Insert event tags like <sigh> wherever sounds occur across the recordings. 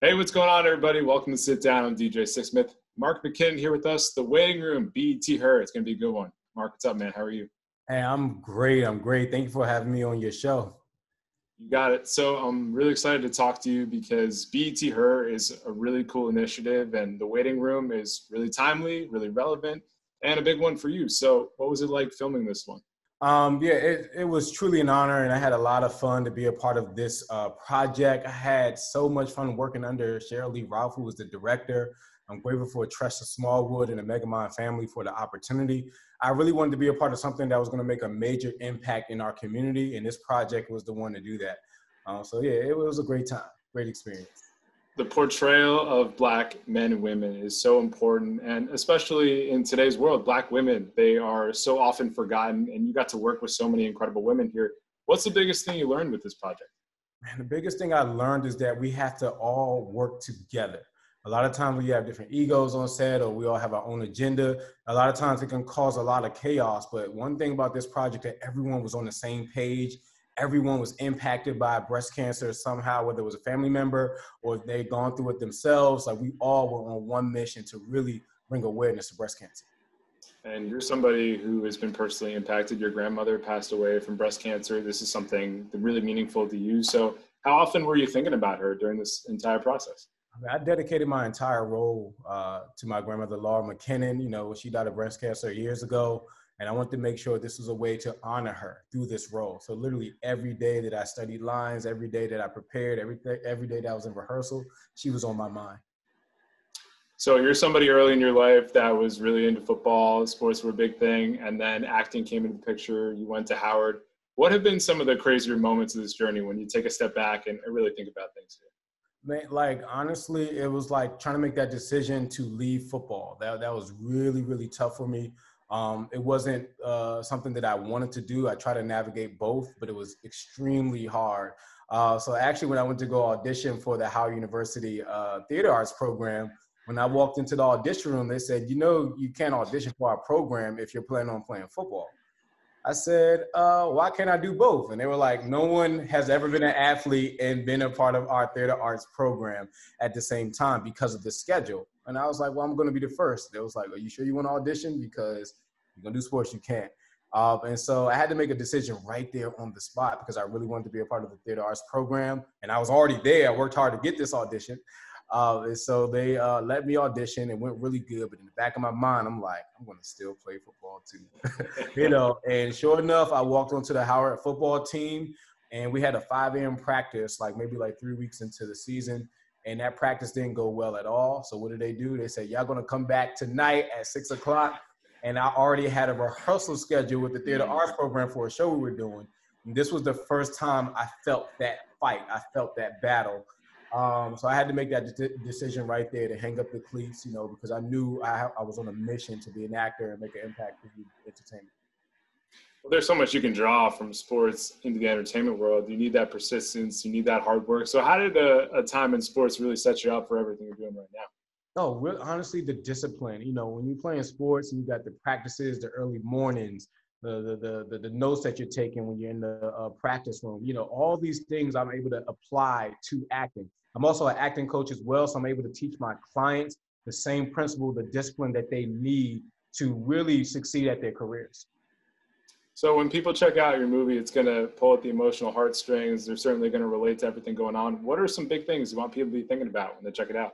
Hey, what's going on, everybody? Welcome to Sit Down. I'm DJ Sixsmith. Mark McKinnon here with us. The waiting room, BET Her. It's going to be a good one. Mark, what's up, man? How are you? Hey, I'm great. I'm great. Thank you for having me on your show. You got it. So I'm really excited to talk to you because BET Her is a really cool initiative, and the waiting room is really timely, really relevant, and a big one for you. So, what was it like filming this one? Um, yeah, it, it was truly an honor, and I had a lot of fun to be a part of this uh, project. I had so much fun working under Sheryl Lee Ralph, who was the director. I'm grateful for Tresha Smallwood and the Megamind family for the opportunity. I really wanted to be a part of something that was going to make a major impact in our community, and this project was the one to do that. Uh, so yeah, it was a great time, great experience the portrayal of black men and women is so important and especially in today's world black women they are so often forgotten and you got to work with so many incredible women here. What's the biggest thing you learned with this project? Man, the biggest thing i learned is that we have to all work together. A lot of times we have different egos on set or we all have our own agenda. A lot of times it can cause a lot of chaos but one thing about this project that everyone was on the same page everyone was impacted by breast cancer somehow, whether it was a family member or they'd gone through it themselves. Like we all were on one mission to really bring awareness to breast cancer. And you're somebody who has been personally impacted. Your grandmother passed away from breast cancer. This is something really meaningful to you. So, how often were you thinking about her during this entire process? I dedicated my entire role uh, to my grandmother, Laura McKinnon. You know, she died of breast cancer years ago. And I wanted to make sure this was a way to honor her through this role. So literally every day that I studied lines, every day that I prepared, every day, every day that I was in rehearsal, she was on my mind. So you're somebody early in your life that was really into football, sports were a big thing, and then acting came into the picture. You went to Howard. What have been some of the crazier moments of this journey when you take a step back and really think about things here? Man, like honestly, it was like trying to make that decision to leave football. That that was really really tough for me. Um, it wasn't uh, something that I wanted to do. I tried to navigate both, but it was extremely hard. Uh, so actually, when I went to go audition for the Howard University uh, Theater Arts program, when I walked into the audition room, they said, "You know, you can't audition for our program if you're planning on playing football." I said, uh, "Why can't I do both?" And they were like, "No one has ever been an athlete and been a part of our theater arts program at the same time because of the schedule." And I was like, well, I'm going to be the first. They was like, are you sure you want to audition? Because you're going to do sports, you can't. Um, and so I had to make a decision right there on the spot because I really wanted to be a part of the theater arts program. And I was already there. I worked hard to get this audition. Uh, and so they uh, let me audition. It went really good. But in the back of my mind, I'm like, I'm going to still play football too. <laughs> you know, and sure enough, I walked onto the Howard football team and we had a 5 a.m. practice, like maybe like three weeks into the season and that practice didn't go well at all. So what did they do? They said, y'all gonna come back tonight at six o'clock. And I already had a rehearsal schedule with the theater mm. arts program for a show we were doing. And this was the first time I felt that fight. I felt that battle. Um, so I had to make that de- decision right there to hang up the cleats, you know, because I knew I, I was on a mission to be an actor and make an impact in entertainment there's so much you can draw from sports into the entertainment world. You need that persistence, you need that hard work. So, how did a, a time in sports really set you up for everything you're doing right now? Oh, really, honestly, the discipline. You know, when you're playing sports and you got the practices, the early mornings, the the the the, the notes that you're taking when you're in the uh, practice room. You know, all these things I'm able to apply to acting. I'm also an acting coach as well, so I'm able to teach my clients the same principle, the discipline that they need to really succeed at their careers. So when people check out your movie, it's going to pull at the emotional heartstrings. They're certainly going to relate to everything going on. What are some big things you want people to be thinking about when they check it out?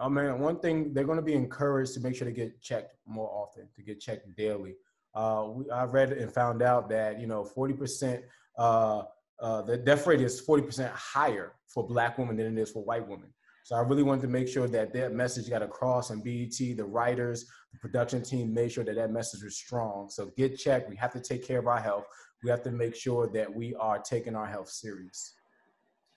Oh man, one thing they're going to be encouraged to make sure to get checked more often, to get checked daily. Uh, we, I read and found out that you know 40% uh, uh, the death rate is 40% higher for black women than it is for white women. So I really wanted to make sure that that message got across and BET, the writers, the production team made sure that that message was strong. So get checked. We have to take care of our health. We have to make sure that we are taking our health serious.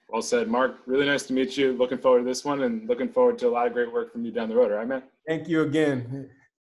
Well said, Mark. Really nice to meet you. Looking forward to this one and looking forward to a lot of great work from you down the road. All right, man? Thank you again.